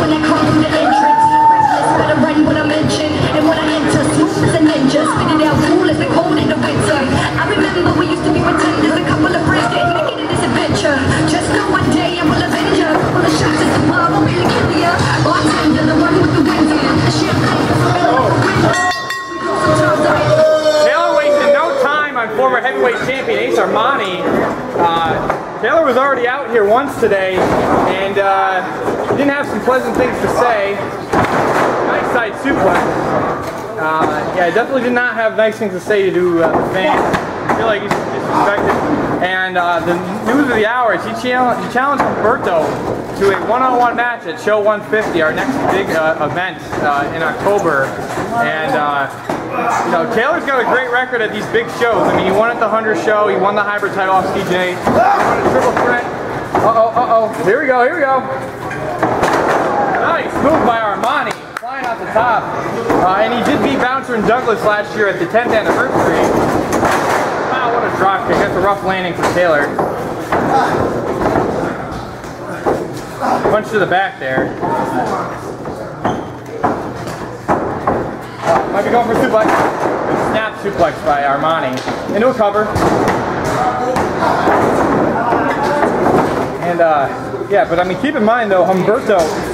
When I come through the entrance, restless, but I run when I mention. When I enter, smooth as a ninja, out cool as the cold in the winter. I remember we used to be pretenders, a couple of friends getting naked in this adventure. Just know one day I will avenge shots at the I'll really kill ya. Bartender, the one with the window. The champagne, Sometimes I Taylor wasted no time on former heavyweight champion Ace Armani. Uh, Taylor was already out here once today and uh, didn't have some pleasant things to say. Nice side suplex. Uh, yeah, I definitely did not have nice things to say to do uh, the fans. I feel like he's disrespected. And uh, the news of the hour is he, challenged, he challenged Humberto to a one-on-one match at Show 150, our next big uh, event uh, in October. And uh, you know, Taylor's got a great record at these big shows. I mean, he won at the Hunter Show, he won the hybrid title off CJ, he won a triple threat. Uh-oh, uh-oh, here we go, here we go. Nice move by Armani, flying off the top. Uh, and he did beat Bouncer and Douglas last year at the 10th anniversary. Wow, what a drop kick. That's a rough landing for Taylor. Punch to the back there. Uh, might be going for suplex. Snap suplex by Armani. Into a cover. And uh, yeah, but I mean, keep in mind though, Humberto.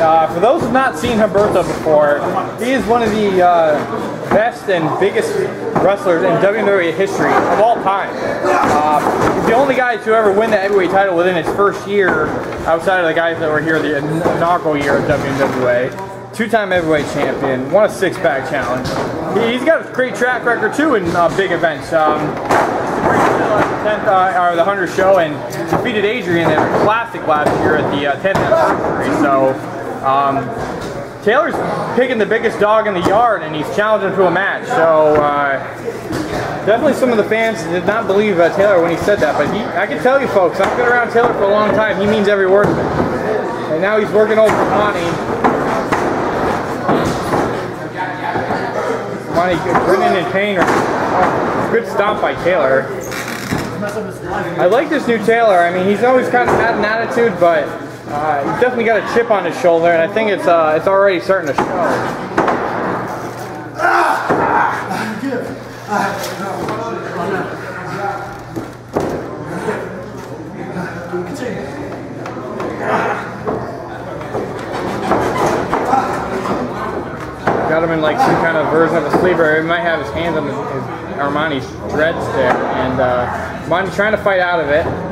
Uh, for those who've not seen Humberto before, he is one of the uh, best and biggest wrestlers in WMWA history of all time. Uh, he's the only guy to ever win the heavyweight title within his first year, outside of the guys that were here the inaugural year of WMWA. Two-time heavyweight champion, won a six-pack challenge. He- He's got a great track record too in uh, big events. Um, tenth uh, or the Hunter show and defeated Adrian in a classic last year at the uh, 10th anniversary. So um, Taylor's picking the biggest dog in the yard and he's challenging to a match. So uh, definitely some of the fans did not believe uh, Taylor when he said that, but he, I can tell you folks, I've been around Taylor for a long time. He means every word of it. And now he's working over Monty. Monty grinning in pain. Oh, good stomp by Taylor. I like this new Taylor. I mean, he's always kind of had an attitude, but uh, he's definitely got a chip on his shoulder, and I think it's uh, it's already starting to show. Got him in like some kind of version of a sleeper. He might have his hands on his, his Armani's dreads there, and uh, Armani's trying to fight out of it.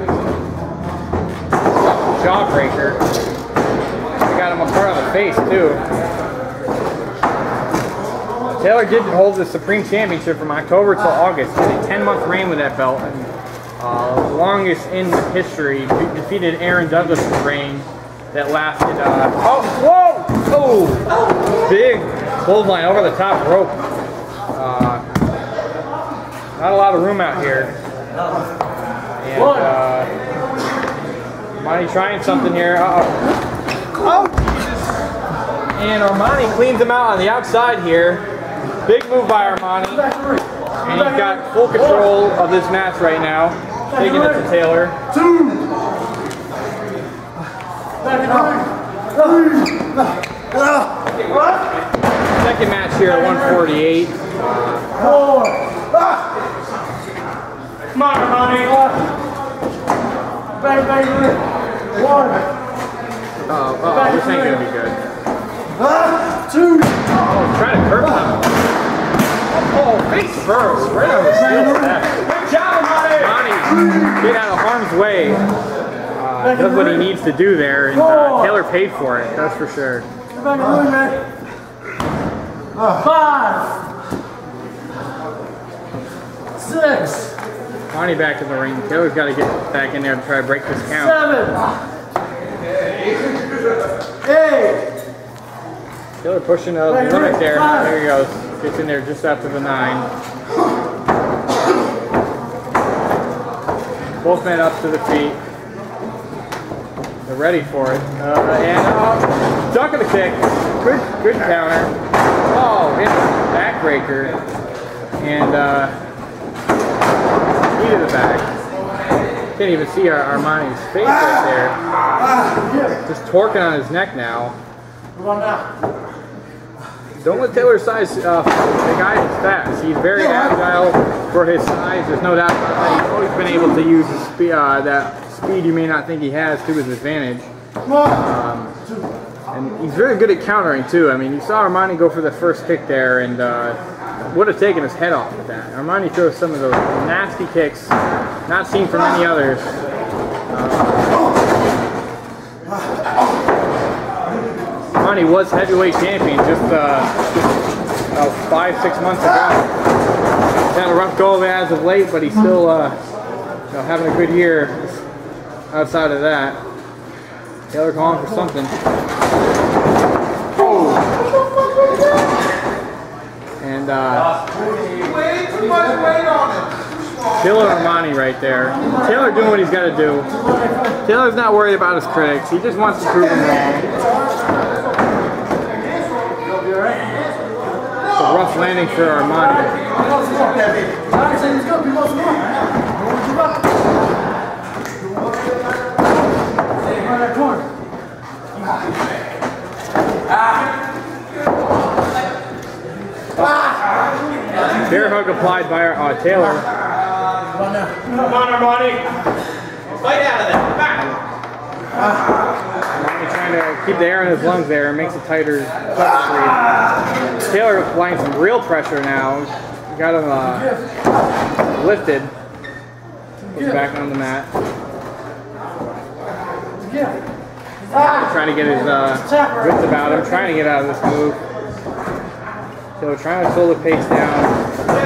Jawbreaker. Got him part on the face too. Taylor did hold the Supreme Championship from October till August. He had a 10-month reign with that belt, and uh, longest in history. Defeated Aaron Douglas' reign that lasted. Uh, oh, whoa! Oh, big clothesline over the top rope. Uh, not a lot of room out here. And uh, Armani trying something here. Uh oh. Oh, Jesus. And Armani cleans him out on the outside here. Big move by Armani. And he's got full control of this match right now. Taking it to Taylor. Second match here at 148. Come on, Armani. Bang. One, Uh, uh, this ain't gonna be good. two, Oh, trying to curve him. Oh, face first, right on the steel. Good job, Armani. Ronnie, get out of harm's way. Uh, does what he needs to do there, and uh, Taylor paid for it, that's for sure. Get back in the ring, man. Five, six, Ronnie back in the ring. Taylor's got to get back in there to try to break this count. seven, eight, Taylor pushing the limit there. There he goes. Gets in there just after the nine. Both men up to the feet. They're ready for it. Uh, and uh, duck of the kick. Good, good counter. Oh, the backbreaker. And uh, to the back. Can't even see our Armani's face right there. Just torquing on his neck now. Come on now. Don't let Taylor size, uh, the guy is fast. He's very agile for his size. There's no doubt about that. He's always been able to use spe- uh, that speed you may not think he has to his advantage. On. And he's very good at countering too. I mean, you saw Armani go for the first kick there and uh, would have taken his head off with that. Armani throws some of those nasty kicks, not seen from any others. Uh, Armani was heavyweight champion just, uh, five, six months ago. He's had a rough go of it as of late, but he's still uh, you know, having a good year outside of that. Taylor calling for something. And uh, Way too much weight on it. Taylor Armani right there. Taylor doing what he's got to do. Taylor's not worried about his critics. He just wants to prove them wrong. It's a rough landing for Armani. Johnny said he's gonna be most one. Don't give up. Stay by that corner. Bear hug applied by uh, Taylor. Come on. Armani. Fight out of that. Back. Armani trying to keep the air in his lungs there, It makes it tighter. Taylor applying some real pressure now. Got him uh, lifted. Goes back on the mat. Trying to get his uh, about him, trying to get out of this move. So trying to slow the pace down.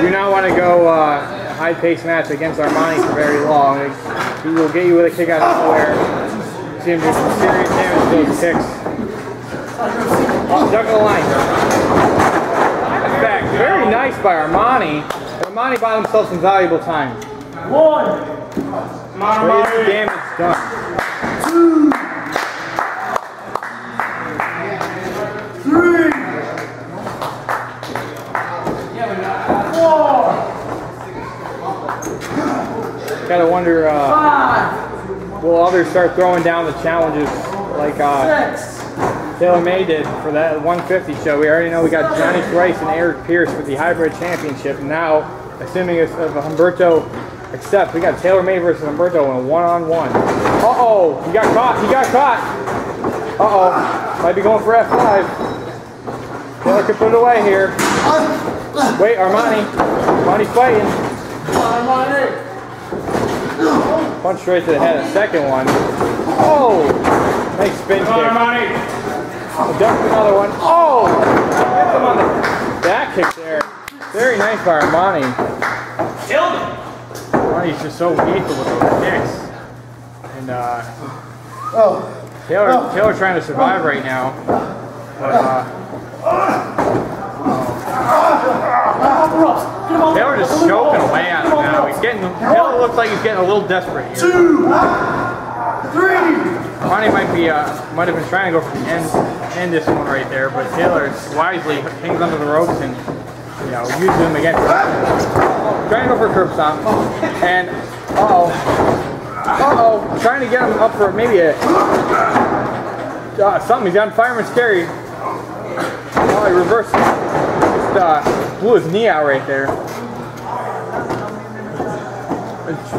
Do not want to go uh, a high pace match against Armani for very long. He will get you with a kick out of nowhere. See him do some serious damage to those kicks. Duck the line. Back. Very nice by Armani. Armani bought himself some valuable time. One. Great Armani. damage done. Three. Gotta wonder, uh, will others start throwing down the challenges like uh, Taylor Made did for that 150 show. We already know we got Johnny Thrice and Eric Pierce for the hybrid championship. Now, assuming it's if Humberto accepts, we got Taylor Made versus Humberto in a one-on-one. Uh-oh, he got caught. He got caught. Uh-oh, might be going for F5. Taylor could put it away here. Wait, Armani. Armani's fighting. On, eight. Punch straight to the head. A second one. Oh, nice spin Come on, kick. Armani. Duck another one. Oh! Hit him on the back kick there. Very nice by Armani. Killed him. Armani's just so lethal with those kicks. And uh, Oh. Taylor, Taylor trying to survive right now. But uh, Taylor just choking away at him now. He's getting. Taylor looks like he's getting a little desperate here. Two. Three. Armani might be uh, might have been trying to go for the end end this one right there, but Taylor wisely hangs onto the ropes and you know uses them again. Trying to go for a curb stomp, and uh oh, uh oh, trying to get him up for maybe a uh, something. He's on fireman's carry. Oh, he reversed. Just uh, blew his knee out right there.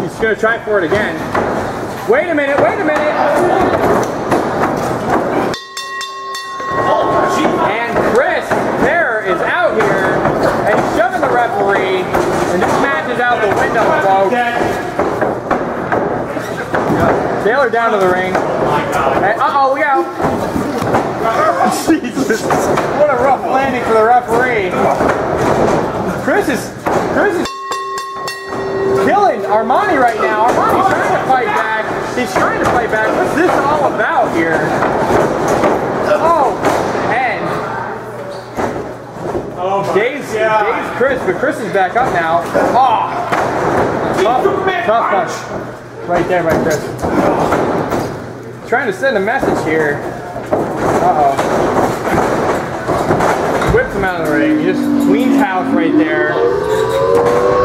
He's gonna try for it again. Wait a minute, wait a minute. And Chris there is out here and he's shoving the referee. And this match is out the window, folks. Taylor down to the ring. Uh-oh, we out. Jesus. What a rough landing for the referee. Chris is Chris is killing Armani right now. Armani's trying to fight back. He's trying to fight back. What's this all about here? Oh, and Dave's, Dave's Chris, but Chris is back up now. Oh! Tough, tough punch. Right there by Chris. Trying to send a message here. Uh-oh. Whips him out of the ring. Just cleans house right there.